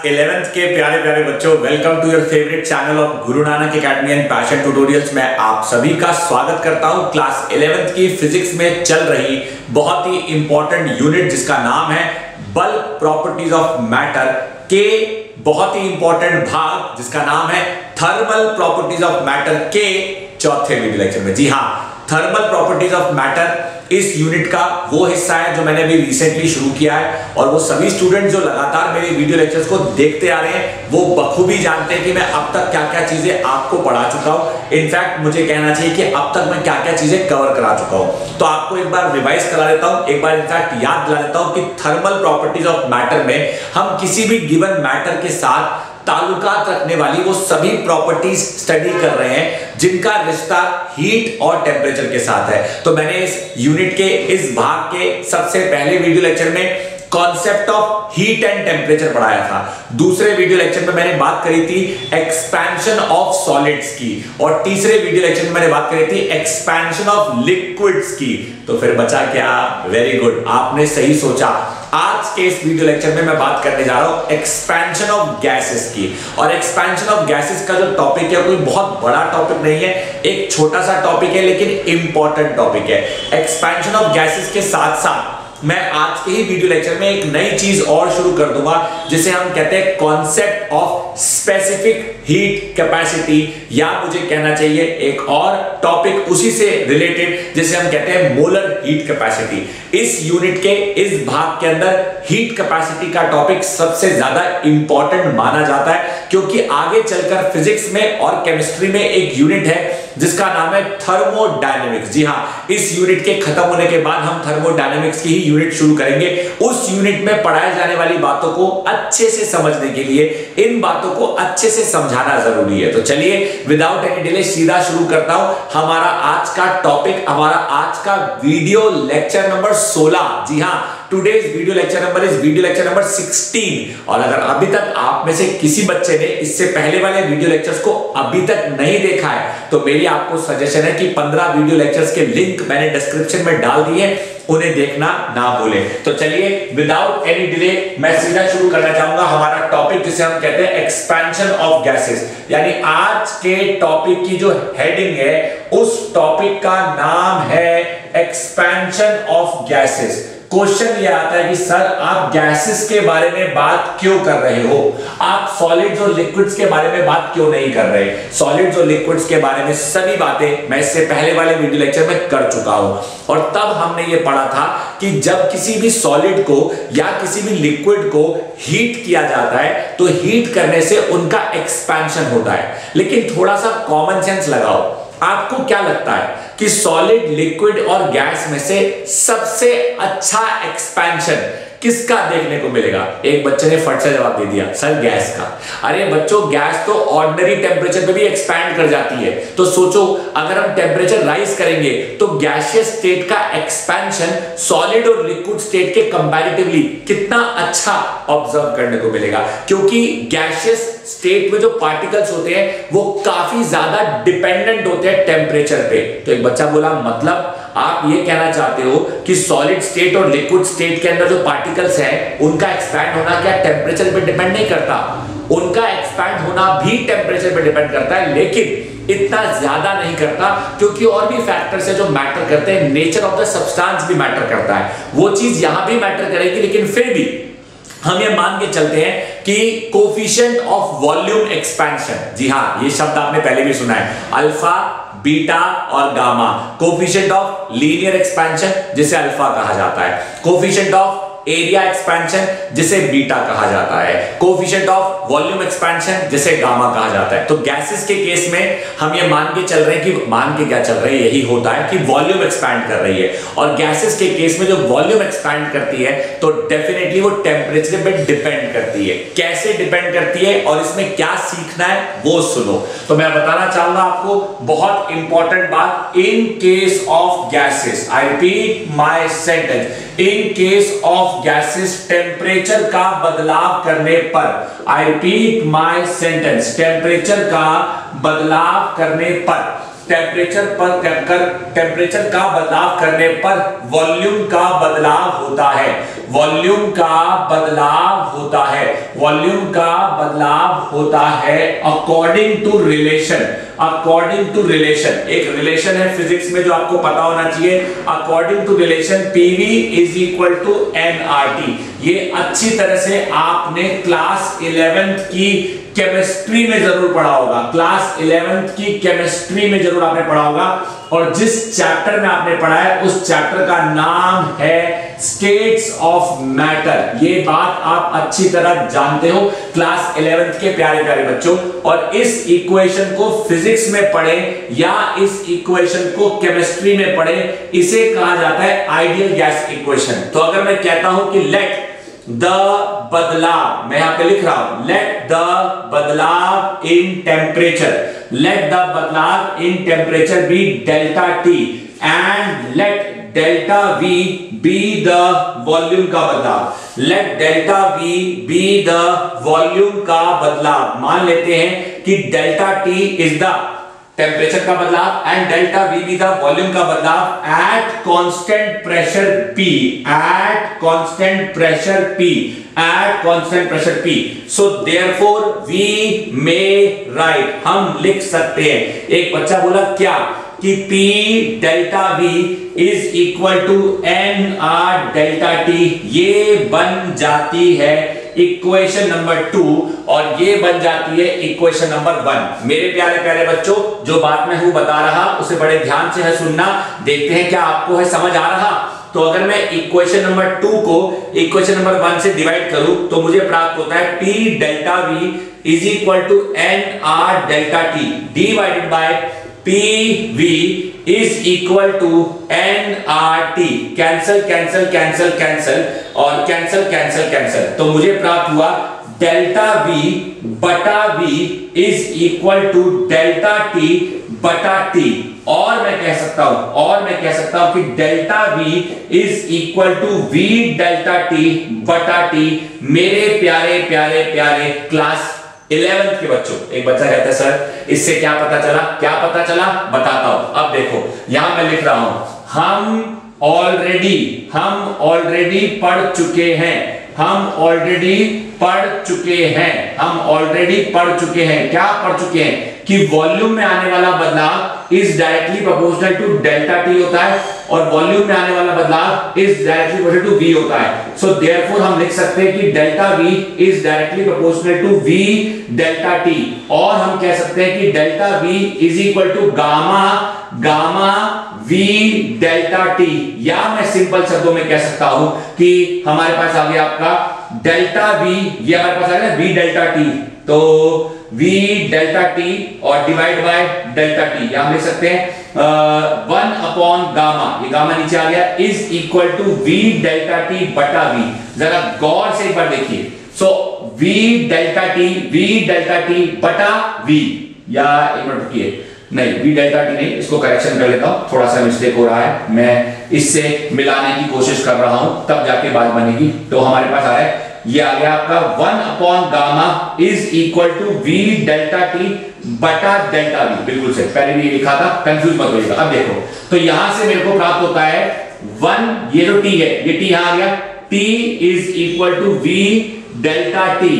Class 11th के प्यारे प्यारे बच्चों welcome to your favourite channel of Guru Nanak academy and passion tutorials में आप सभी का स्वागत करता हूँ। क्लास 11th की फिजिक्स में चल रही बहुत ही इंपॉर्टेंट यूनिट जिसका नाम है बल्क प्रॉपर्टीज़ ऑफ़ मैटर के बहुत ही इंपॉर्टेंट भाग जिसका नाम है थर्मल प्रॉपर्टीज़ ऑफ़ मैटर के चौथे वीडियो लेक्चर में। जी हाँ थर्मल प्रॉपर्टीज़ ऑफ़ मैटर इस यूनिट का वो हिस्सा है जो मैंने अभी रिसेंटली शुरू किया है। और वो सभी स्टूडेंट जो लगातार मेरे वीडियो लेक्चर्स को देखते आ रहे हैं, वो बखूबी जानते हैं कि मैं अब तक क्या क्या चीज़ें आपको पढ़ा चुका हूँ। इनफैक्ट मुझे कहना चाहिए कि अब तक मैं क्या क्या चीज़ें कवर करा चुका हूँ। तो आपको एक बार रिवाइज करा देता हूँ। एक बार इनफैक्ट याद दिला देता हूँ कि थर्मल प्रॉपर्टीज़ ऑफ़ मैटर में हम किसी भी गिवन मैटर के साथ ताल्लुकात रखने वाली वो सभी प्रॉपर्टीज़ स्टडी कर रहे हैं, जिनका रिश्ता हीट और टेम्परेचर के साथ है। तो मैंने इस यूनिट के, इस भाग के सबसे पहले वीडियो लेक्चर में concept of heat and temperature पढ़ाया था। दूसरे वीडियो लेक्चर में मैंने बात करी थी एक्सपेंशन ऑफ़ सॉलिड्स की और तीसरे वीडियो लेक्चर में मैंने बात करी थी एक्सपेंशन ऑफ़ लिक्विड्स की। तो फिर बचा क्या? वेरी गुड आपने सही सोचा। आज के इस वीडियो लेक्चर में मैं बात करने जा रहा हूँ एक्सपेंशन ऑफ़ गैसेस की। और एक्सपेंशन ऑफ़ गैसेस का जो टॉपिक है, कोई बहुत बड़ा टॉपिक नहीं है। एक छोटा सा टॉपिक है, लेकिन इंपॉर्टेंट टॉपिक है। एक्सपेंशन ऑफ़ गैसेस के साथ साथ मैं आज के ही वीडियो लेक्चर में एक नई चीज़ और शुरू कर दूँगा, जिसे हम कहते हैं concept of specific heat capacity या मुझे कहना चाहिए, एक और टॉपिक उसी से रिलेटेड जिसे हम कहते हैं मोलर हीट कैपेसिटी इस यूनिट के, इस भाग के अंदर हीट कैपेसिटी का टॉपिक सबसे ज़्यादा इंपॉर्टेंट माना जाता है, क्योंकि आगे चलकर फिजिक्स में और केमिस्ट्री में एक यूनिट है। जिसका नाम है थर्मोडायनेमिक्स। जी हाँ इस यूनिट के खत्म होने के बाद हम थर्मोडायनेमिक्स की ही यूनिट शुरू करेंगे। उस यूनिट में पढ़ाए जाने वाली बातों को अच्छे से समझने के लिए, इन बातों को अच्छे से समझाना ज़रूरी है। तो चलिए विदाउट एनी डिले सीधा शुरू करता हूँ। हमारा आज का टॉपिक हमारा आज का वीडियो लेक्चर नंबर 16 जी हाँ today's video lecture number is video lecture number 16 और अगर अभी तक आप में से किसी बच्चे ने इससे पहले वाले वीडियो लेक्चर्स को अभी तक नहीं देखा है तो मेरी आपको सजेशन है कि 15 वीडियो लेक्चर्स के लिंक मैंने डिस्क्रिप्शन में डाल दिए उन्हें देखना ना भूलें। तो चलिए विदाउट एनी डिले मैं सीधा शुरू करना चाहूँगा हमारा टॉपिक जिसे हम कहते हैं एक्सपेंशन ऑफ़ गैसेस यानी आज के टॉपिक की जो हेडिंग है, उस टॉपिक का नाम है एक्सपेंशन ऑफ़ गैसेस क्वेश्चन ये आता है कि, सर, आप गैसेस के बारे में बात क्यों कर रहे हो? आप सॉलिड्स और लिक्विड्स के बारे में बात क्यों नहीं कर रहे? सॉलिड्स और लिक्विड्स के बारे में सभी बातें मैं इससे पहले वाले वीडियो लेक्चर में कर चुका हूँ। और तब हमने ये पढ़ा था कि जब किसी भी सॉलिड को या किसी भी लिक्विड को हीट किया जाता है तो हीट करने से उनका एक्सपेंशन होता है। लेकिन थोड़ा सा कॉमन सेंस लगाओ। आपको क्या लगता है? कि सॉलिड लिक्विड और गैस में से सबसे अच्छा एक्सपेंशन किसका देखने को मिलेगा? एक बच्चे ने फट से जवाब दे दिया, सर, गैस का। अरे बच्चों, गैस तो ऑर्डिनरी टेम्परेचर पे भी एक्सपैंड कर जाती है। तो सोचो, अगर हम टेम्परेचर राइज करेंगे तो गैसियस स्टेट का एक्सपेंशन सॉलिड और लिक्विड स्टेट के कंपैरेटिवली कितना अच्छा ऑब्ज़र्व करने को मिलेगा। क्योंकि गैशियस स्टेट में जो पार्टिकल्स होते हैं, वो काफ़ी ज़्यादा डिपेंडेंट होते हैं टेम्परेचर पे। तो एक बच्चा बोला मतलब आप ये कहना चाहते हो कि सॉलिड स्टेट और लिक्विड स्टेट के अंदर जो पार्टिकल्स हैं, उनका एक्सपैंड होना क्या टेम्परेचर पे डिपेंड नहीं करता? उनका एक्सपैंड होना भी टेम्परेचर पे डिपेंड करता है, लेकिन इतना ज़्यादा नहीं करता, क्योंकि और भी फैक्टर्स है जो मैटर करते हैं। नेचर ऑफ़ द सब्सटेंस भी मैटर करता है। वो चीज़ यहाँ भी मैटर करेगी, लेकिन फिर भी हम ये मान के चलते हैं कि कोफिशियंट ऑफ़ वॉल्यूम एक्सपेंशन जी हाँ ये शब्द आपने पहले भी सुना है। अल्फ़ा बीटा और gamma coefficient of linear expansion जिसे अल्फ़ा कहा जाता है। कोफिशियंट ऑफ़ एरिया एक्सपेंशन जिसे बीटा कहा जाता है। कोफिशिएंट ऑफ़ वॉल्यूम एक्सपेंशन जिसे गामा कहा जाता है। तो गैसेस के केस में हम ये मान के चल रहे हैं कि, मान के क्या चल रहे हैं, यही होता है कि वॉल्यूम एक्सपैंड कर रही है। और गैसेस के केस में जो वॉल्यूम एक्सपैंड करती है तो डेफिनेटली वो टेम्परेचर पे डिपेंड करती है। कैसे डिपेंड करती है और इसमें क्या सीखना है, वो सुनो। तो मैं बताना चाहूँगा आपको बहुत इंपॉर्टेंट बात in case of gases I repeat my sentence in case of gases temperature का बदलाव करने पर I repeat my sentence temperature का बदलाव करने पर। टेम्परेचर पर टेम्परेचर का बदलाव करने पर वॉल्यूम का बदलाव होता है। वॉल्यूम का बदलाव होता है। वॉल्यूम का बदलाव होता है according to relation according to relation एक रिलेशन है फिजिक्स में जो आपको पता होना चाहिए। According to relation PV is equal to N R T ये अच्छी तरह से आपने क्लास इलेवेंथ की केमिस्ट्री में ज़रूर पढ़ा होगा। क्लास इलेवेंथ की केमिस्ट्री में ज़रूर आपने पढ़ा होगा। और जिस चैप्टर में आपने पढ़ा है, उस चैप्टर का नाम है स्टेट्स ऑफ़ मैटर ये बात आप अच्छी तरह जानते हो क्लास इलेवेंथ के प्यारे प्यारे बच्चों। और इस इक्वेशन को फिजिक्स में पढ़े या इस इक्वेशन को केमिस्ट्री में पढ़े, इसे कहा जाता है आइडियल गैस इक्वेशन तो अगर मैं कहता हूँ कि लेट द बदलाव, मैं यहाँ पे लिख रहा हूँ लेट द बदलाव इन टेम्परेचर लेट द बदलाव in temperature be delta T and let delta V be the volume का बदलाव let delta V be the volume का बदलाव। मान लेते हैं कि delta T is the temperature का बदलाव and delta V be the volume का बदलाव at constant pressure P at constant pressure P at constant pressure P so therefore we may write हम लिख सकते हैं। एक बच्चा बोला, क्या? कि P delta V is equal to N R delta T ये बन जाती है इक्वेशन नंबर टू और ये बन जाती है इक्वेशन नंबर वन मेरे प्यारे प्यारे बच्चों, जो बात मैं हूँ बता रहा, उसे बड़े ध्यान से है सुनना, देखते हैं क्या आपको है समझ आ रहा. तो अगर मैं इक्वेशन नंबर टू को इक्वेशन नंबर वन से डिवाइड करूँ तो मुझे प्राप्त होता है P delta V is equal to N R delta T divided by P V is equal to N R T cancel cancel cancel cancel और cancel cancel cancel तो मुझे प्राप्त हुआ डेल्टा वी बटा V is equal to delta T बटा T और मैं कह सकता हूँ, और मैं कह सकता हूँ कि delta V is equal to V delta T बटा टी मेरे प्यारे प्यारे प्यारे क्लास इलेवेंथ के बच्चों, एक बच्चा कहता है, सर, इससे क्या पता चला? क्या पता चला? बताता हूँ। अब देखो, यहाँ मैं लिख रहा हूँ, हम ऑलरेडी हम ऑलरेडी पढ़ चुके हैं, हम ऑलरेडी पढ़ चुके हैं, हम ऑलरेडी पढ़ चुके हैं। क्या पढ़ चुके हैं? कि वॉल्यूम में आने वाला बदलाव is directly proportional to delta T होता है और वॉल्यूम में आने वाला बदलाव is directly proportional to V होता है। सो so, देयरफॉर हम लिख सकते हैं कि delta V is directly proportional to V delta T और हम कह सकते हैं कि delta V is equal to gamma gamma V delta T या मैं सिंपल शब्दों में कह सकता हूँ कि हमारे पास आ गया आपका डेल्टा वी ये हमारे पास आ गया वी डेल्टा टी तो v डेल्टा टी और डिवाइड बाय डेल्टा टी यहाँ लिख सकते हैं वन अपॉन गामा ये गामा नीचे आ गया. Is equal to v delta T बटा v. जरा गौर से एक बार देखिए. So v delta T v delta T बटा v. या एक मिनट रुकिए. नहीं, v डेल्टा टी नहीं. इसको करेक्शन कर लेता हूँ. थोड़ा सा मिस्टेक हो रहा है. मैं इससे मिलाने की कोशिश कर रहा हूँ. तब जाके बात बनेगी. तो हमारे पास आ रहा है ये आ गया आपका one upon gamma is equal to V delta T बटा डेल्टा वी। बिल्कुल से पहले भी लिखा था कंफ्यूज मत होइएगा। अब देखो तो यहाँ से मेरे को प्राप्त होता है वन, ये जो टी है, ये टी यहाँ आ गया। T is equal to V delta T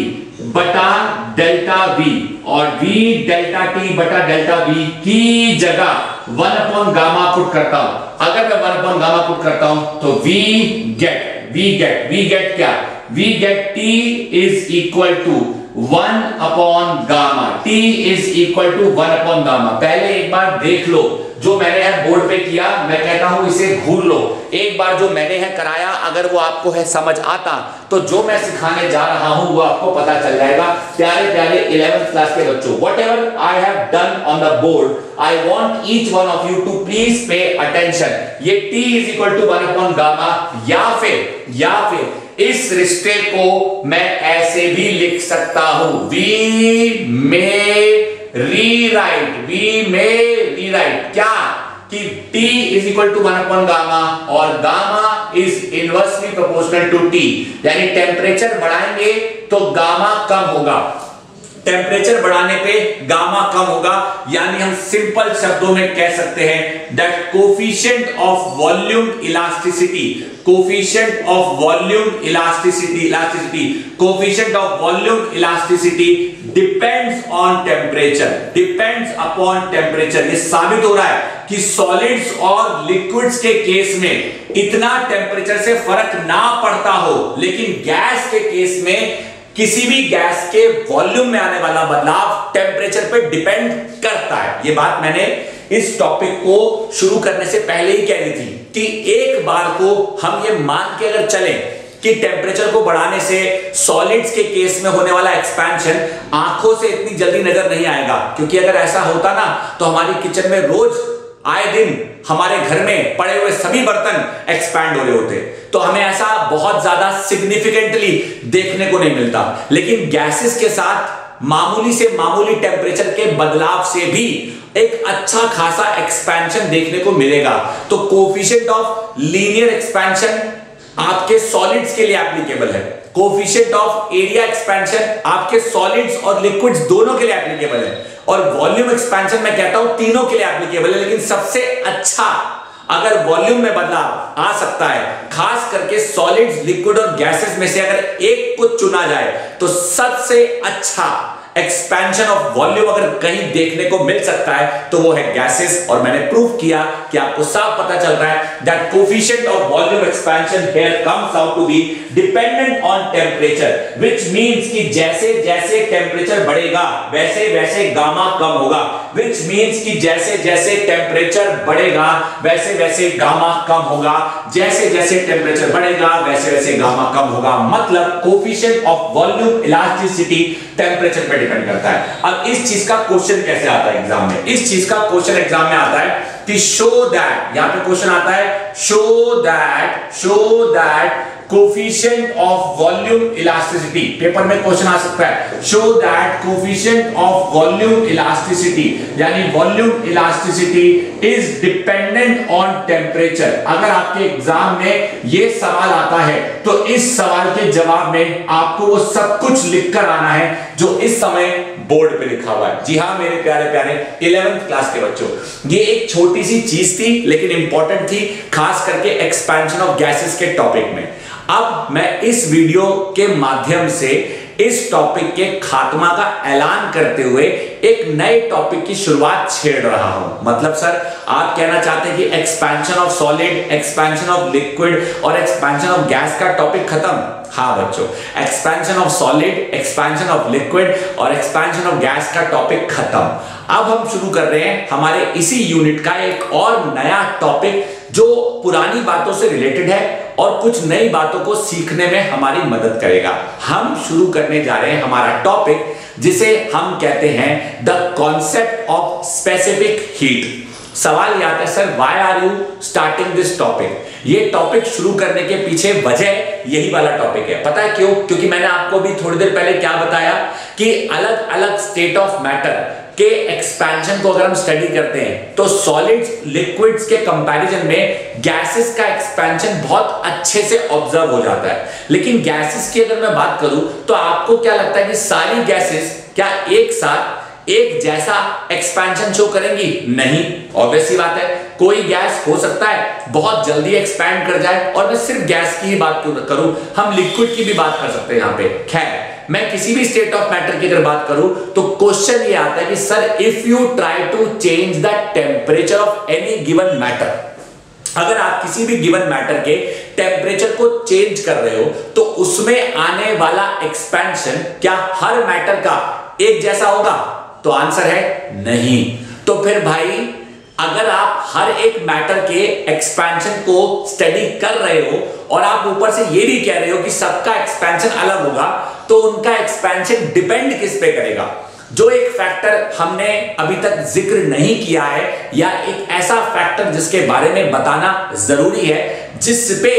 बटा डेल्टा वी और v डेल्टा टी बटा डेल्टा वी की जगह वन अपॉन गामा पुट करता हूँ। अगर मैं वन अपॉन गामा पुट करता हूँ तो we get we get we get क्या? We get t is equal to one upon gamma t is equal to one upon gamma पहले एक बार देख लो, जो मैंने है बोर्ड पे किया, मैं कहता हूँ इसे घूर लो। एक बार जो मैंने है कराया, अगर वो आपको है समझ आता तो जो मैं सिखाने जा रहा हूँ, वो आपको पता चल जाएगा। प्यारे प्यारे इलेवेंथ क्लास के बच्चों whatever I have done on the board I want each one of you to please pay attention ये t is equal to one upon gamma या फिर या फिर इस रिश्ते को मैं ऐसे भी लिख सकता हूँ। We may rewrite, we may rewrite. क्या? कि T is equal to one upon gamma और gamma is inversely proportional to T यानी टेम्परेचर बढ़ाएँगे तो गामा कम होगा। टेम्परेचर बढ़ाने पे गामा कम होगा। यानी हम सिंपल शब्दों में कह सकते हैं that coefficient of volume elasticity coefficient of volume elasticity elasticity coefficient of volume elasticity depends on temperature depends upon temperature ये साबित हो रहा है कि सॉलिड्स और लिक्विड्स के केस में इतना टेम्परेचर से फ़र्क ना पड़ता हो, लेकिन गैस के केस में किसी भी गैस के वॉल्यूम में आने वाला बदलाव टेम्परेचर पे डिपेंड करता है। ये बात मैंने इस टॉपिक को शुरू करने से पहले ही कह दी थी कि एक बार को हम ये मान के अगर चले कि टेम्परेचर को बढ़ाने से सॉलिड्स के केस में होने वाला एक्सपेंशन आँखों से इतनी जल्दी नज़र नहीं आएगा। क्योंकि अगर ऐसा होता ना तो हमारी किचन में रोज आए दिन हमारे घर में पड़े हुए सभी बर्तन एक्सपैंड हो रहे होते। तो हमें ऐसा बहुत ज़्यादा सिग्निफिकेंटली देखने को नहीं मिलता। लेकिन गैसेस के साथ, मामूली से मामूली टेम्परेचर के बदलाव से भी एक अच्छा खासा एक्सपेंशन देखने को मिलेगा। तो कोफिशिएंट ऑफ़ लीनियर एक्सपेंशन आपके सॉलिड्स के लिए एप्लीकेबल है। कोफिशिएंट ऑफ़ एरिया एक्सपेंशन आपके सॉलिड्स और लिक्विड्स दोनों के लिए एप्लीकेबल है। और वॉल्यूम एक्सपेंशन मैं कहता हूँ तीनों के लिए एप्लीकेबल है, लेकिन सबसे अच्छा अगर वॉल्यूम में बदलाव आ सकता है, खास करके सॉलिड्स, लिक्विड और गैसेस में से अगर एक को चुना जाए तो सबसे अच्छा एक्सपेंशन ऑफ़ वॉल्यूम अगर कहीं देखने को मिल सकता है तो वो है गैसेस और मैंने प्रूव किया कि आपको साफ़ पता चल रहा है that coefficient of volume expansion here comes out to be dependent on temperature which means कि जैसे जैसे टेंपरेचर बढ़ेगा, वैसे वैसे गामा कम होगा। व्हिच मींस कि जैसे जैसे टेंपरेचर बढ़ेगा, वैसे वैसे गामा कम होगा। जैसे जैसे टेंपरेचर बढ़ेगा, वैसे वैसे गामा कम होगा। मतलब coefficient of volume elasticity temperature पे डिपेंड करता है। अब इस चीज़ का क्वेश्चन कैसे आता है एग्ज़ाम में? इस चीज़ का क्वेश्चन एग्ज़ाम में आता है कि शो दैट यहाँ पे क्वेश्चन आता है show that show that coefficient of volume elasticity paper में क्वेश्चन आ सकता है. Show that coefficient of volume elasticity यानी volume elasticity is dependent on temperature अगर आपके एग्ज़ाम में ये सवाल आता है तो इस सवाल के जवाब में आपको वो सब कुछ लिखकर आना है, जो इस समय बोर्ड पे लिखा हुआ है। जी हाँ मेरे प्यारे प्यारे इलेवेंथ क्लास के बच्चों, ये एक छोटी सी चीज़ थी, लेकिन इंपॉर्टेंट थी, खास करके एक्सपेंशन ऑफ़ गैसेस के टॉपिक में। अब मैं इस वीडियो के माध्यम से इस टॉपिक के खात्मा का ऐलान करते हुए एक नए टॉपिक की शुरुआत छेड़ रहा हूँ। मतलब सर, आप कहना चाहते हैं कि expansion of solid expansion of liquid और एक्सपेंशन ऑफ़ गैस का टॉपिक खत्म? हाँ बच्चों expansion of solid expansion of liquid और एक्सपेंशन ऑफ़ गैस का टॉपिक खत्म। अब हम शुरू कर रहे हैं हमारे इसी यूनिट का एक और नया टॉपिक जो पुरानी बातों से रिलेटेड है। और कुछ नई बातों को सीखने में हमारी मदद करेगा। हम शुरू करने जा रहे हैं हमारा टॉपिक जिसे हम कहते हैं the concept of specific heat सवाल आता है sir why are you starting this topic ये टॉपिक शुरू करने के पीछे वजह यही वाला टॉपिक है। पता है क्यों? क्योंकि मैंने आपको भी थोड़ी देर पहले क्या बताया कि अलग अलग स्टेट ऑफ़ मैटर के एक्सपेंशन को अगर हम स्टडी करते हैं तो सॉलिड्स लिक्विड्स के कंपैरिजन में गैसेस का एक्सपेंशन बहुत अच्छे से ऑब्ज़र्व हो जाता है। लेकिन गैसेस की अगर मैं बात करूँ तो आपको क्या लगता है कि सारी गैसेस क्या एक साथ, एक जैसा एक्सपेंशन शो करेंगी? नहीं ऑब्वियसली बात है। कोई गैस हो सकता है, बहुत जल्दी एक्सपैंड कर जाए। और मैं सिर्फ़ गैस की ही बात करूँ, हम लिक्विड की भी बात कर सकते हैं यहाँ पे। खैर मैं किसी भी स्टेट ऑफ़ मैटर की अगर बात करूँ तो क्वेश्चन ये आता है कि, sir if you try to change the temperature of any given matter अगर आप किसी भी गिवन मैटर के टेम्परेचर को चेंज कर रहे हो तो उसमें आने वाला एक्सपेंशन क्या हर मैटर का एक जैसा होगा? तो आंसर है नहीं। तो फिर भाई अगर आप हर एक मैटर के एक्सपेंशन को स्टडी कर रहे हो और आप ऊपर से ये भी कह रहे हो कि सबका एक्सपेंशन अलग होगा तो उनका एक्सपेंशन डिपेंड किस पे करेगा? जो एक फैक्टर हमने अभी तक ज़िक्र नहीं किया है, या एक ऐसा फैक्टर जिसके बारे में बताना ज़रूरी है, जिस पे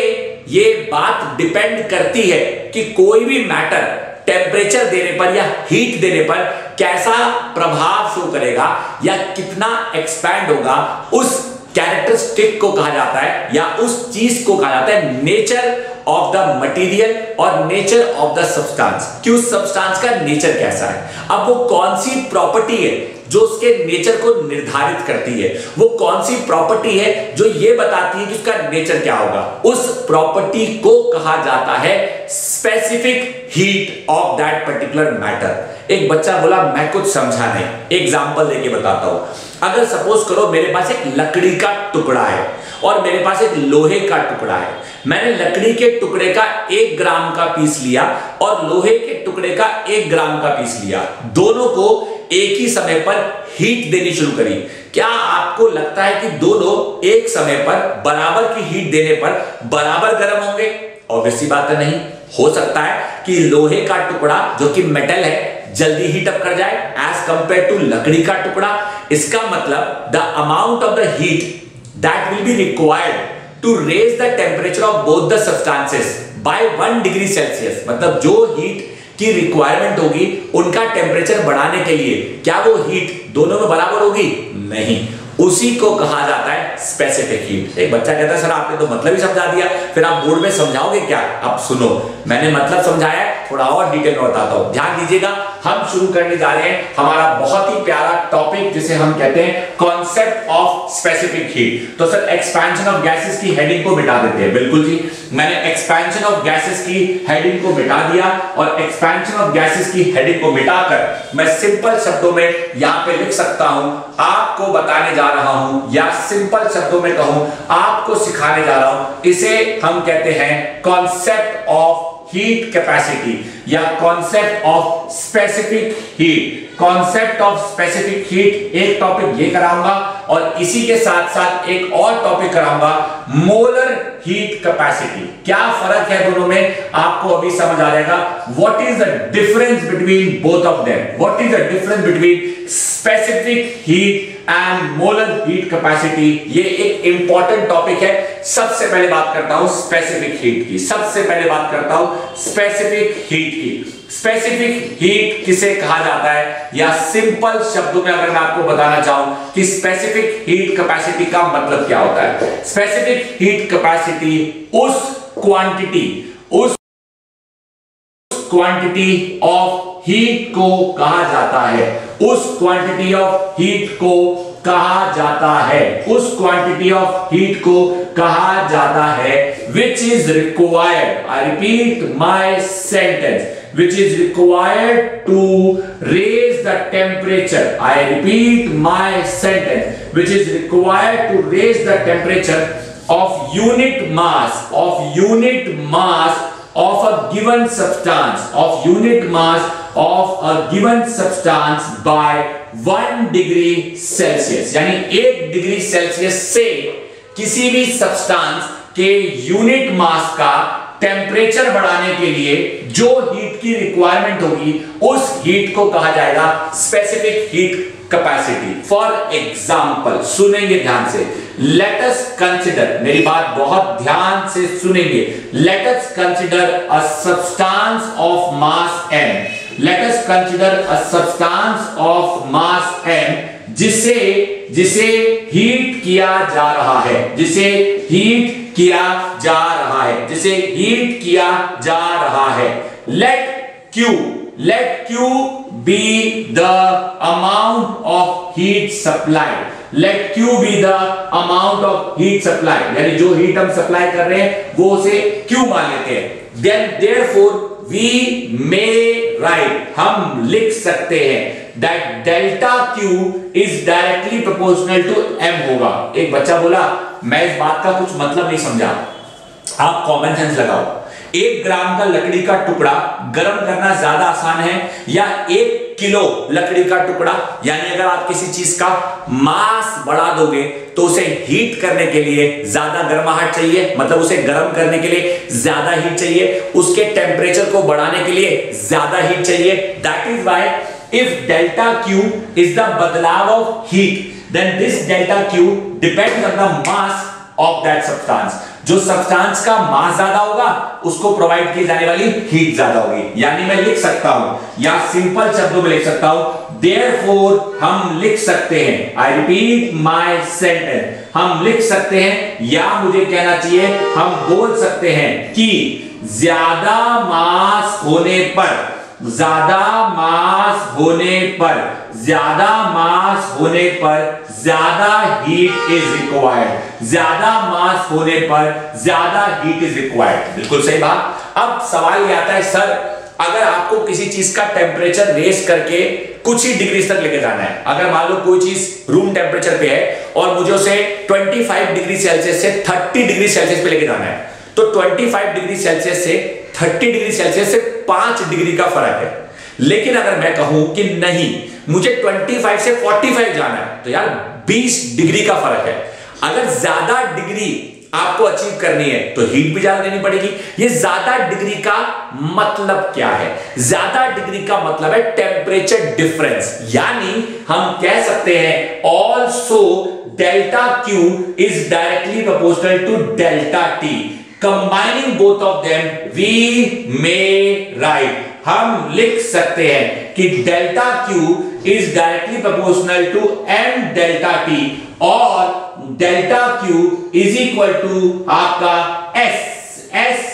ये बात डिपेंड करती है कि कोई भी मैटर टेम्परेचर देने पर या हीट देने पर कैसा प्रभाव शो करेगा या कितना एक्सपैंड होगा, उस कैरेक्टरिस्टिक को कहा जाता है या उस चीज़ को कहा जाता है नेचर ऑफ़ द मटेरियल और नेचर ऑफ़ द सब्सटेंस कि उस सब्सटेंस का नेचर कैसा है। अब वो कौन सी प्रॉपर्टी है? जो उसके नेचर को निर्धारित करती है। वो कौन सी प्रॉपर्टी है जो ये बताती है कि उसका नेचर क्या होगा? उस प्रॉपर्टी को कहा जाता है specific heat of that particular matter एक बच्चा बोला, मैं कुछ समझा नहीं। एग्ज़ाम्पल देके बताता हूँ। अगर सपोज़ करो मेरे पास एक लकड़ी का टुकड़ा है और मेरे पास एक लोहे का टुकड़ा है। मैंने लकड़ी के टुकड़े का एक ग्राम का पीस लिया और लोहे के टुकड़े का एक ग्राम का पीस लिया। दोनों को एक ही समय पर हीट देनी शुरू करी। क्या आपको लगता है कि दोनों एक समय पर, बराबर की हीट देने पर बराबर गर्म होंगे? ऑब्वियसली बात है नहीं। हो सकता है कि लोहे का टुकड़ा, जो कि मेटल है, जल्दी हीट अप कर जाए। एज कंपेयर टू लकड़ी का टुकड़ा, इसका मतलब the amount of the heat that will be required to raise the temperature of both the substances by one degree Celsius मतलब जो हीट की रिक्वायरमेंट होगी, उनका टेम्परेचर बढ़ाने के लिए, क्या वो हीट दोनों में बराबर होगी? नहीं। उसी को कहा जाता है स्पेसिफिक हीट एक बच्चा कहता है, सर, आपने तो मतलब ही समझा दिया। फिर आप बोर्ड में समझाओगे क्या? अब सुनो। मैंने मतलब समझाया थोड़ा और डिटेल में बताता हूँ। ध्यान दीजिएगा हम शुरू करने जा रहे हैं हमारा बहुत ही प्यारा टॉपिक जिसे हम कहते हैं कॉन्सेप्ट ऑफ़ स्पेसिफिक हीट तो सर एक्सपेंशन ऑफ़ गैसेस की हेडिंग को मिटा देते हैं। बिल्कुल जी। मैंने एक्सपेंशन ऑफ़ गैसेस की हेडिंग को मिटा दिया और एक्सपेंशन ऑफ़ गैसेस की हेडिंग को मिटाकर मैं सिंपल शब्दों में यहाँ पे लिख सकता हूँ। आपको बताने जा रहा हूँ या सिंपल शब्दों में कहूँ, आपको सिखाने जा रहा हूँ। इसे हम कहते हैं कॉन्सेप्ट ऑफ़ हीट कैपेसिटी या concept of specific heat concept of specific heat एक टॉपिक ये कराऊँगा और इसी के साथ साथ एक और टॉपिक कराऊँगा मोलर हीट कैपेसिटी क्या फ़र्क है दोनों में? आपको अभी समझ आ जाएगा। What is the difference between both of them what is the difference between specific heat and molar heat capacity ये एक इंपॉर्टेंट टॉपिक है। सबसे पहले बात करता हूँ स्पेसिफिक हीट की। सबसे पहले बात करता हूँ स्पेसिफिक हीट की। स्पेसिफिक हीट किसे कहा जाता है? या सिंपल शब्दों में अगर मैं आपको बताना चाहूँ कि स्पेसिफिक हीट कैपेसिटी का मतलब क्या होता है? स्पेसिफिक हीट कैपेसिटी उस क्वांटिटी उस क्वांटिटी ऑफ़ हीट को कहा जाता है। उस क्वांटिटी ऑफ़ हीट को कहा जाता है। उस क्वांटिटी ऑफ़ हीट को कहा जाता है which is required I repeat my sentence which is required to raise the temperature I repeat my sentence which is required to raise the temperature of unit mass of unit mass of a given substance of unit mass of a given substance by one degree Celsius, यानी एक degree Celsius से किसी भी substance के unit mass का temperature बढ़ाने के लिए जो हीट की रिक्वायरमेंट होगी, उस हीट को कहा जाएगा specific heat capacity for example सुनेंगे ध्यान से। लेटस कंसिडर मेरी बात बहुत ध्यान से सुनेंगे। Let's consider a substance of mass M let's consider a substance of mass M जिसे जिसे हीट किया जा रहा है, जिसे हीट किया जा रहा है, जिसे हीट किया जा रहा है। Let Q let Q be the amount of heat supply let Q be the amount of heat supply यानी जो हीट हम सप्लाई कर रहे हैं, वो उसे क्यू मान लेते हैं। Then therefore we may write हम लिख सकते हैं. That delta Q is directly proportional to M होगा. एक बच्चा बोला, मैं इस बात का कुछ मतलब नहीं समझा। आप कॉमन सेंस लगाओ. एक ग्राम का लकड़ी का टुकड़ा गर्म करना ज़्यादा आसान है या एक किलो लकड़ी का टुकड़ा? यानी अगर आप किसी चीज़ का मास बढ़ा दोगे तो उसे हीट करने के लिए ज़्यादा गर्माहट चाहिए मतलब उसे गर्म करने के लिए ज़्यादा हीट चाहिए, उसके टेम्परेचर को बढ़ाने के लिए ज़्यादा हीट चाहिए that is why if delta Q is the बदलाव of heat then this delta Q depends on the mass of that substance. जो सब्सटेंस का मास ज़्यादा होगा, उसको प्रोवाइड की जाने वाली हीट ज़्यादा होगी यानी मैं लिख सकता हूँ, या सिंपल शब्दों में लिख सकता हूँ देयरफॉर हम लिख सकते हैं। आई रिपीट माय सेंटेंस हम लिख सकते हैं, या मुझे कहना चाहिए, हम बोल सकते हैं कि ज़्यादा मास होने पर, ज़्यादा मास होने पर, ज़्यादा मास होने पर, ज़्यादा हीट इज़ रिक्वायर्ड ज़्यादा मास होने पर, ज़्यादा हीट इज़ रिक्वायर्ड बिल्कुल सही बात। अब सवाल ये आता है, सर अगर आपको किसी चीज़ का टेम्परेचर रेस करके कुछ ही डिग्री तक लेके जाना है, अगर मान लो कोई चीज़ रूम टेम्परेचर पे है और मुझे उसे 25 डिग्री सेल्सियस से 30 डिग्री सेल्सियस पे लेके जाना है तो 25 डिग्री सेल्सियस से 30 डिग्री सेल्सियस से 5 डिग्री का फ़र्क है। लेकिन अगर मैं कहूँ कि नहीं, मुझे 25 से 45 जाना है तो यार 20 डिग्री का फ़र्क है। अगर ज़्यादा डिग्री आपको अचीव करनी है तो हीट भी ज़्यादा देनी पड़ेगी। ये ज़्यादा डिग्री का मतलब क्या है? ज़्यादा डिग्री का मतलब है टेम्परेचर डिफरेंस यानी हम कह सकते हैं also delta Q is directly proportional to delta T combining both of them we may write हम लिख सकते हैं कि delta Q is directly proportional to M delta T और delta Q is equal to आपका S S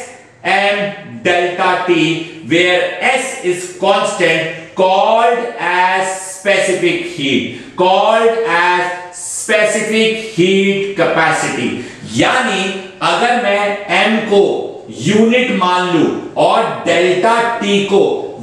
M delta T where S is constant called as specific heat called as specific heat capacity यानी अगर मैं M को unit मान लू और delta T को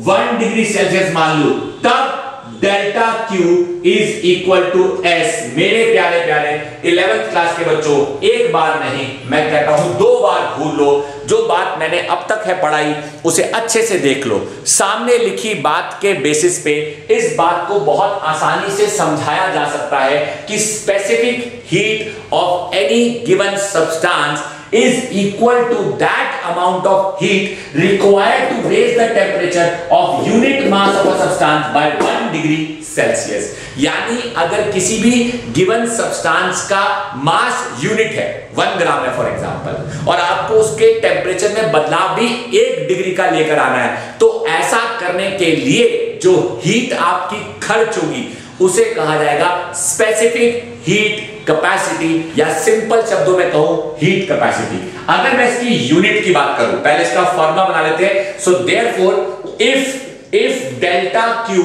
वन डिग्री सेल्सियस मान लू, तब delta Q is equal to S मेरे प्यारे प्यारे इलेवेंथ क्लास के बच्चों, एक बार नहीं, मैं कहता हूँ, दो बार भूल लो। जो बात मैंने अब तक है पढ़ाई, उसे अच्छे से देख लो। सामने लिखी बात के बेसिस पे इस बात को बहुत आसानी से समझाया जा सकता है कि specific heat of any given substance is equal to that amount of heat required to raise the temperature of unit mass of a substance by 1 degree Celsius यानी अगर किसी भी गिवन सब्सटेंस का मास यूनिट है one gram है for example और आपको उसके टेम्परेचर में बदलाव भी एक डिग्री का लेकर आना है तो ऐसा करने के लिए जो हीट आपकी खर्च होगी उसे कहा जाएगा स्पेसिफिक हीट कैपेसिटी या सिंपल शब्दों में कहूँ हीट कैपेसिटी अगर मैं इसकी यूनिट की बात करूँ, पहले इसका फॉर्मूला बना लेते हैं। So therefore if if delta Q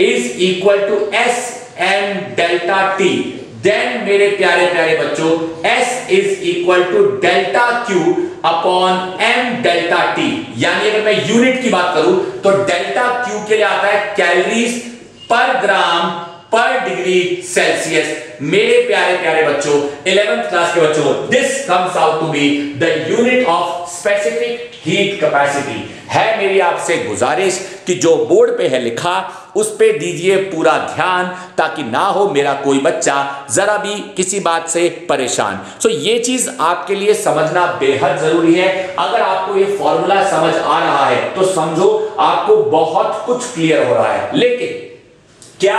is equal to S M delta T then मेरे प्यारे प्यारे बच्चों, S is equal to delta Q upon M delta T यानी अगर मैं यूनिट की बात करूँ तो डेल्टा क्यू के लिए आता है कैलोरीज पर ग्राम पर डिग्री सेल्सियस मेरे प्यारे प्यारे बच्चों इलेवेंथ क्लास के बच्चों this comes out to be the unit of specific heat capacity है मेरी आपसे गुजारिश कि जो बोर्ड पे है लिखा उस पे दीजिए पूरा ध्यान ताकि ना हो मेरा कोई बच्चा जरा भी किसी बात से परेशान। सो so, ये चीज़ आपके लिए समझना बेहद ज़रूरी है। अगर आपको ये फॉर्मूला समझ आ रहा है तो समझो आपको बहुत कुछ क्लियर हो रहा है। लेकिन क्या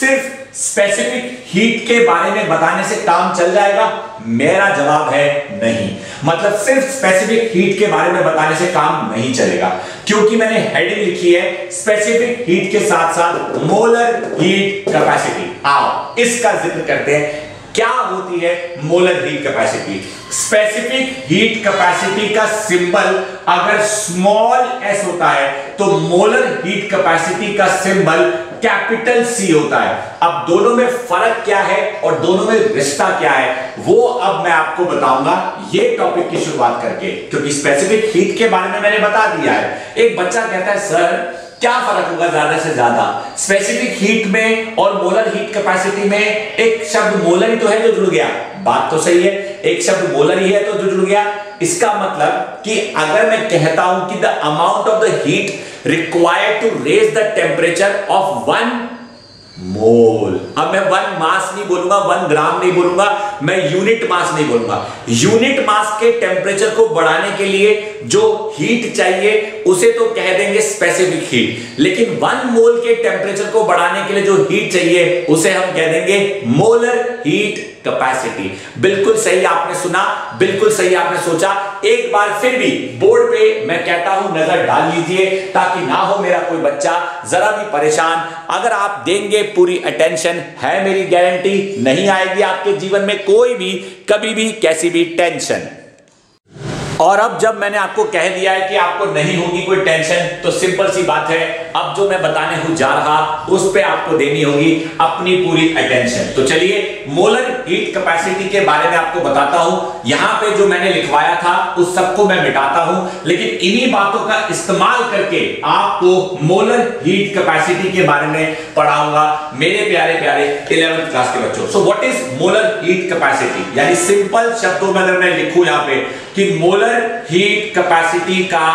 सिर्फ़ स्पेसिफिक हीट के बारे में बताने से काम चल जाएगा। मेरा जवाब है नहीं। मतलब सिर्फ़ स्पेसिफिक हीट के बारे में बताने से काम नहीं चलेगा। क्योंकि मैंने हेडिंग लिखी है स्पेसिफिक हीट के साथ साथ मोलर हीट कैपेसिटी आओ, इसका ज़िक्र करते हैं। क्या होती है molar heat capacity specific heat capacity का सिंबल अगर स्मॉल एस होता है तो मोलर हीट कैपेसिटी का सिंबल कैपिटल सी होता है। अब दोनों में फ़र्क क्या है और दोनों में रिश्ता क्या है, वो अब मैं आपको बताऊँगा। ये टॉपिक की शुरुआत करके, क्योंकि स्पेसिफिक हीट के बारे में मैंने बता दिया है। एक बच्चा कहता है, सर क्या फ़र्क होगा ज़्यादा से ज़्यादा? स्पेसिफिक हीट में और मोलर हीट कैपेसिटी में एक शब्द मोलर ही तो है जो जुड़ गया। बात तो सही है, एक शब्द मोलर ही है तो जो जुड़ गया। इसका मतलब कि अगर मैं कहता हूँ कि the amount of the heat required to raise the temperature of one mole. अब मैं वन मास नहीं बोलूँगा वन ग्राम नहीं बोलूँगा, मैं यूनिट मास नहीं बोलूँगा। यूनिट मास के टेम्परेचर को बढ़ाने के लिए जो हीट चाहिए, उसे तो कह देंगे स्पेसिफिक हीट लेकिन वन मोल के टेम्परेचर को बढ़ाने के लिए जो हीट चाहिए, उसे हम कह देंगे मोलर हीट कैपेसिटी बिल्कुल सही आपने सुना, बिल्कुल सही आपने सोचा। एक बार फिर भी बोर्ड पे मैं कहता हूँ, नज़र डाल लीजिए, ताकि ना हो मेरा कोई बच्चा जरा भी परेशान। अगर आप देंगे पूरी अटेंशन है मेरी गारंटी नहीं आएगी आपके जीवन में कोई भी, कभी भी, कैसी भी टेंशन और अब जब मैंने आपको कह दिया है कि आपको नहीं होगी कोई टेंशन तो सिंपल सी बात है, अब जो मैं बताने हूँ जा रहा, उस पे आपको देनी होगी अपनी पूरी अटेंशन तो चलिए मोलर हीट कैपेसिटी के बारे में आपको बताता हूँ. यहाँ पे जो मैंने लिखवाया था, उस सबको मैं मिटाता हूँ. लेकिन इन्हीं बातों का इस्तेमाल करके आपको मोलर हीट कैपेसिटी के बारे में पढ़ाऊँगा मेरे प्यारे प्यारे इलेवंथ क्लास के बच्चों. So what is molar heat capacity यानी सिंपल शब्दों में अगर मैं लिखूं यहाँ पे कि मोलर हीट कैपेसिटी का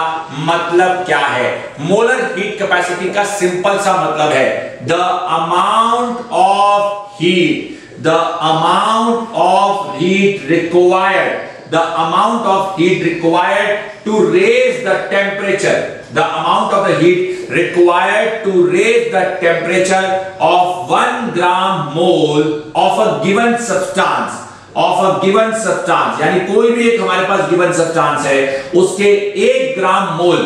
मतलब क्या है? मोलर हीट कैपेसिटी का सिंपल सा मतलब है the amount of heat the amount of heat required the amount of heat required to raise the temperature the amount of the heat required to raise the temperature of one gram mole of a given substance of a given substance यानी कोई भी एक हमारे पास given substance है, उसके एक ग्राम मोल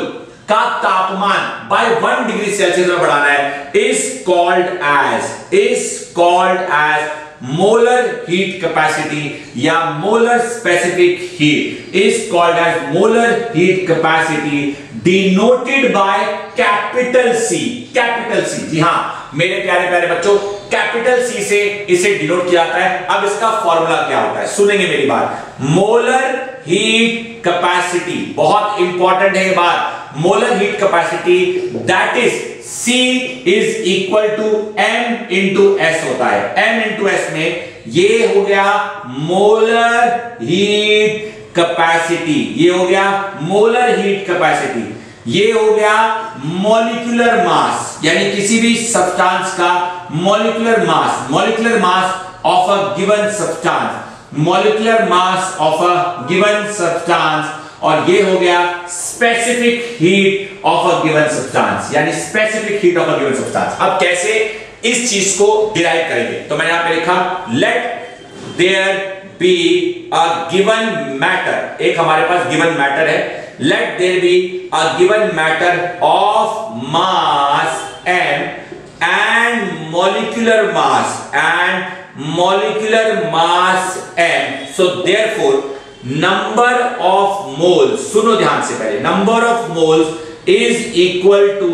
का तापमान बाय वन डिग्री सेल्सियस में बढ़ाना है is called as is called as molar heat capacity या molar specific heat is called as molar heat capacity denoted by capital C capital C जी हाँ, मेरे प्यारे प्यारे बच्चों कैपिटल सी से इसे डिनोट किया जाता है। अब इसका फॉर्मूला क्या होता है? सुनेंगे मेरी बात। मोलर हीट कैपेसिटी बहुत इंपॉर्टेंट है ये बात। Molar heat capacity that is C is equal to M into S होता है। M इंटू एस में ये हो गया मोलर हीट कैपेसिटी ये हो गया मोलर हीट कैपेसिटी ये हो गया मॉलिक्यूलर मास यानी किसी भी सब्सटेंस का molecular mass molecular mass of a given substance molecular mass of a given substance और ये हो गया specific heat of a given substance यानी specific heat of a given substance अब कैसे इस चीज़ को डिराइव करेंगे? तो मैंने यहाँ पे लिखा let there be a given matter एक हमारे पास गिवन मैटर है। Let there be a given matter of mass and molecular mass and molecular mass m so therefore number of moles सुनो ध्यान से पहले number of moles is equal to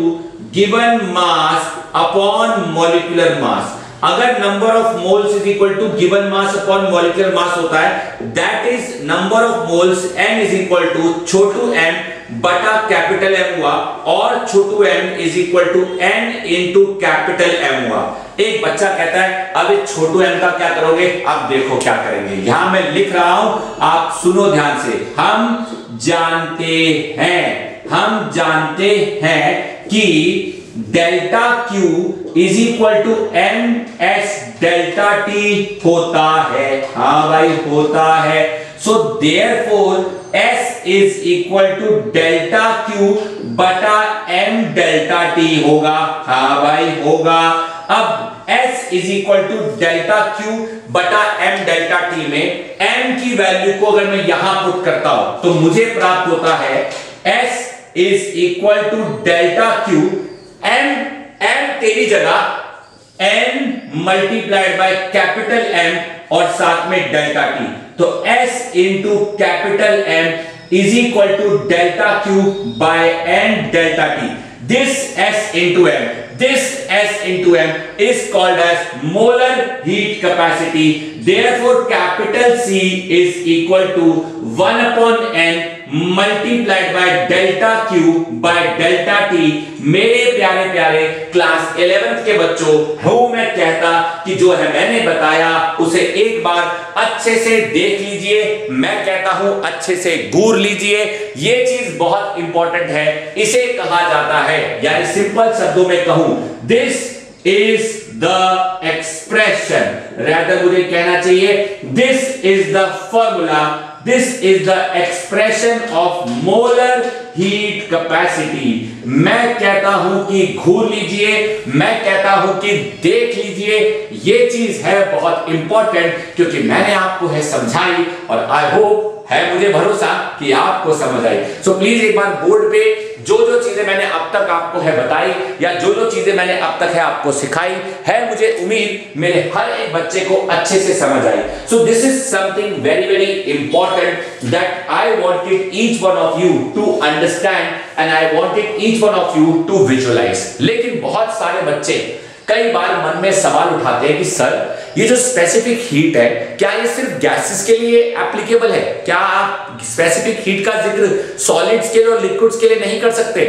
given mass upon molecular mass अगर number of moles is equal to given mass upon molecular mass होता है that is number of moles N is equal to Chhotu M बटा capital M हुआ और छोटू M is equal to N into capital M हुआ। एक बच्चा कहता है, अब इस छोटू एम का क्या करोगे? अब देखो क्या करेंगे। यहाँ मैं लिख रहा हूँ, आप सुनो ध्यान से। हम जानते हैं, हम जानते हैं कि delta Q is equal to M S delta T होता है। हाँ भाई, होता है। So therefore S is equal to delta Q बटा एम डेल्टा टी होगा। हाँ भाई, होगा। अब S is equal to delta Q बटा एम डेल्टा टी में m की वैल्यू को अगर मैं यहाँ पुट करता हूँ तो मुझे प्राप्त होता है S is equal to delta Q M M तेरी जगह N multiplied by capital M और साथ में डेल्टा टी तो S into capital M is equal to delta Q by N delta T this S into M this s into m is called as molar heat capacity therefore capital c is equal to 1 upon n multiplied by delta Q by delta T मेरे प्यारे प्यारे class eleventh के बच्चों, हूँ मैं कहता कि जो है मैंने बताया, उसे एक बार अच्छे से देख लीजिए। मैं कहता हूँ, अच्छे से घूर लीजिए। ये चीज़ बहुत इंपॉर्टेंट है। इसे कहा जाता है, यानी सिंपल शब्दों में कहूँ this is the expression rather मुझे कहना चाहिए this is the formula this is the expression of molar heat capacity मैं कहता हूँ कि घूर लीजिए, मैं कहता हूँ कि देख लीजिए, ये चीज़ है बहुत इंपॉर्टेंट क्योंकि मैंने आपको है समझाई और आई होप है मुझे भरोसा कि आपको समझ आई। सो प्लीज़ एक बार बोर्ड पे जो जो चीज़ें मैंने अब तक आपको है बताई, या जो जो चीज़ें मैंने अब तक है आपको सिखाई, है मुझे उम्मीद, मेरे हर एक बच्चे को अच्छे से समझ आई। So this is something very very important that I wanted each one of you to understand and I wanted each one of you to visualize लेकिन बहुत सारे बच्चे कई बार मन में सवाल उठाते हैं कि, सर, ये जो स्पेसिफिक हीट है, क्या ये सिर्फ़ गैसेस के लिए एप्लीकेबल है? क्या आप स्पेसिफिक हीट का ज़िक्र सॉलिड्स के लिए और लिक्विड्स के लिए नहीं कर सकते?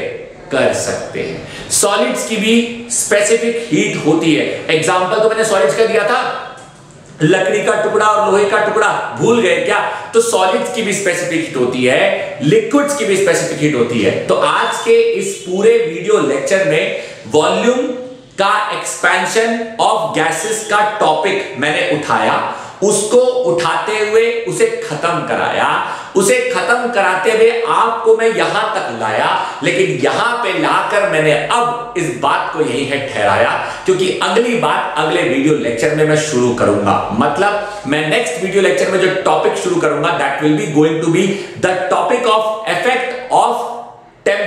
कर सकते हैं। सॉलिड्स की भी स्पेसिफिक हीट होती है। एग्जांपल तो मैंने सॉलिड्स का दिया था। लकड़ी का टुकड़ा और लोहे का टुकड़ा, भूल गए क्या? तो सॉलिड्स की भी स्पेसिफिक हीट होती है लिक्विड्स की भी स्पेसिफिक हीट होती है। तो आज के इस पूरे वीडियो लेक्चर में वॉल्यूम का एक्सपेंशन ऑफ़ गैसेस का टॉपिक मैंने उठाया, उसको उठाते हुए उसे खत्म कराया। उसे खत्म कराते हुए आपको मैं यहाँ तक लाया, लेकिन यहाँ पे लाकर मैंने अब इस बात को यही है ठहराया, क्योंकि अगली बात अगले वीडियो लेक्चर में मैं शुरू करूँगा। मतलब मैं नेक्स्ट वीडियो लेक्चर में जो टॉपिक शुरू करूँगा that will be going to be the topic of effect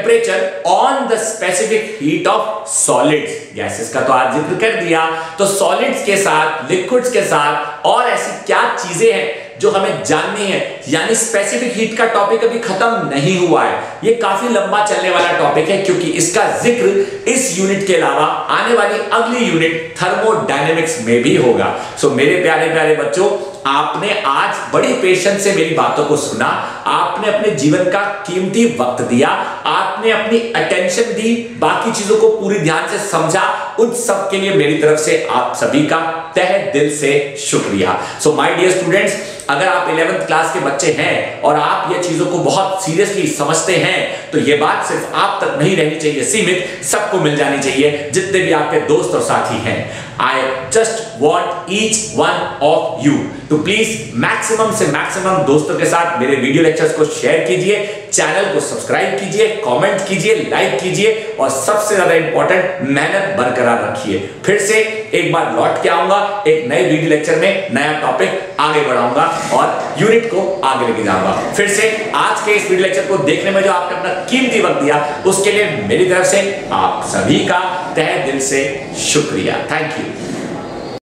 temperature on the specific heat of solids gases का तो आज ज़िक्र कर दिया। तो सॉलिड्स के साथ लिक्विड्स के साथ और ऐसी क्या चीज़ें हैं जो हमें जाननी है, यानी स्पेसिफिक हीट का टॉपिक अभी खत्म नहीं हुआ है। ये काफ़ी लंबा चलने वाला टॉपिक है, क्योंकि इसका ज़िक्र इस यूनिट के अलावा आने वाली अगली यूनिट थर्मोडायनेमिक्स में भी होगा। सो मेरे प्यारे प्यारे बच्चों, आपने आज बड़ी पेशेंस से मेरी बातों को सुना, आपने अपने जीवन का कीमती वक्त दिया, आपने अपनी अटेंशन दी, बाकी चीज़ों को पूरी ध्यान से समझा, उन सब के लिए मेरी तरफ़ से आप सभी का तह दिल से शुक्रिया। सो माय डियर स्टूडेंट्स अगर आप इलेवेंथ क्लास के बच्चे हैं और आप ये चीज़ों को बहुत सीरियसली समझते हैं तो ये बात सिर्फ़ आप तक नहीं रहनी चाहिए, सीमित सबको मिल जानी चाहिए, जितने भी आपके दोस्त और साथी हैं। I just want each one of you to please maximum से मैक्सिमम दोस्तों के साथ मेरे वीडियो लेक्चर्स को शेयर कीजिए चैनल को सब्सक्राइब कीजिए कमेंट कीजिए लाइक कीजिए और सबसे ज़्यादा इंपॉर्टेंट मेहनत बरकरार रखिए। फिर से एक बार लौट के आऊँगा, एक नए वीडियो लेक्चर में नया टॉपिक आगे बढ़ाऊँगा और यूनिट को आगे लेके जाऊँगा। फिर से आज के इस वीडियो लेक्चर को देखने में जो आपने अपना कीमती वक्त दिया, उसके लिए मेरी तरफ़ से आप सभी का तह दिल से शुक्रिया। Thank you